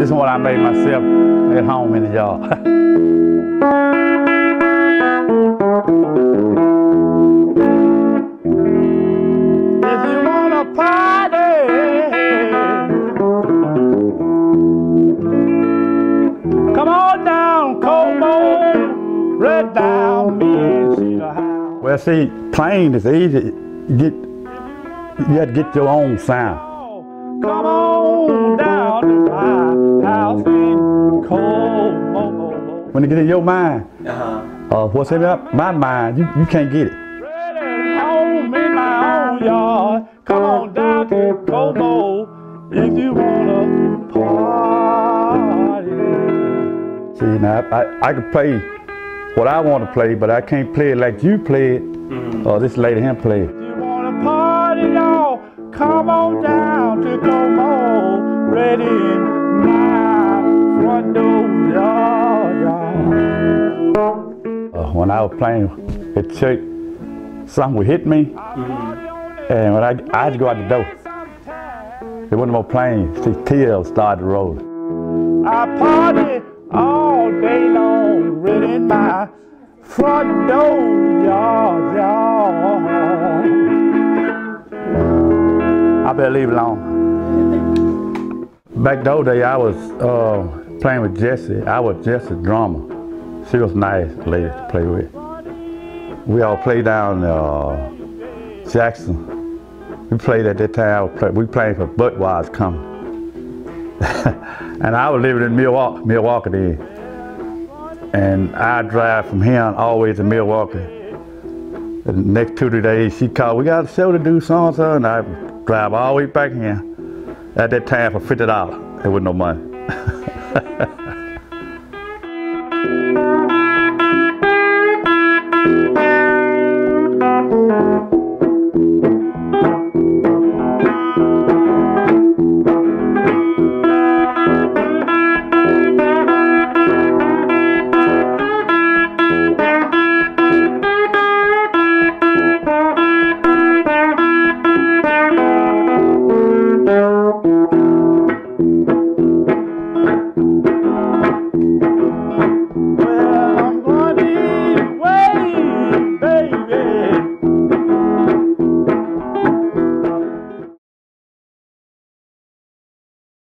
This is what I made myself at home in the yard. if you wanna party, come on down, Como, right down me see the house. Well, see, playing is easy. You get, you have to get your own sound. Come on When you get in your mind, Uh-huh. uh, what's in up my mind, you, you can't get it. Home in my own yard. Come on down to Como if you wanna party. See now, I, I can play what I want to play, but I can't play it like you play it, or this lady here play it. You wanna party, y'all? Come on down to Como, ready when I was playing at church, something would hit me, and when I, I had to go out the door. There wasn't more playing. See, tears started rolling. I party all day long, in my front door, y'all. I better leave it alone. Back the old day, I was uh, playing with Jessie. I was Jessie's drummer. She was nice lady to play with. We all played down uh, Jackson. We played at that time. We played for Budweiser coming. and I was living in Milwaukee, Milwaukee then. And I drive from here the way to Milwaukee. The next two, three days, she called, we got a show to do, so and so, and I drive all the way back here. At that time for $50. There was no money.